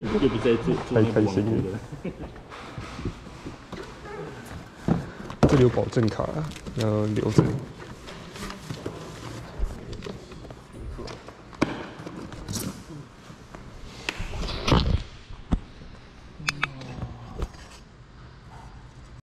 又不在做做那个网。这里有保证卡，要留着。